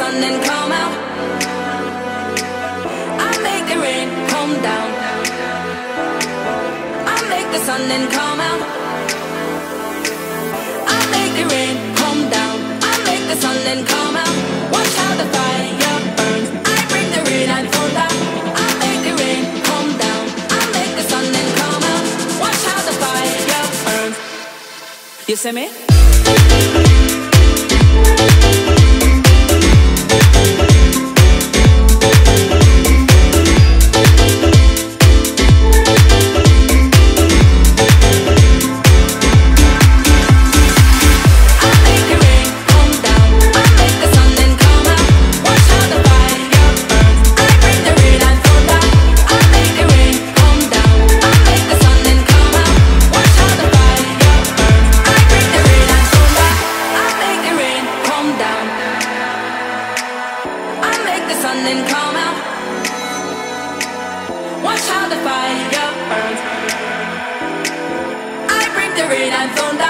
sun and come out. I make the rain come down. I make the sun and come out. I make the rain come down. I make the sun and come out. Watch how the fire burns. I bring the rain and down. I make the rain come down. I make the sun out. Watch how the fire burns. You see me? the sun then come out. Watch how the fire burns. I break the rain, down.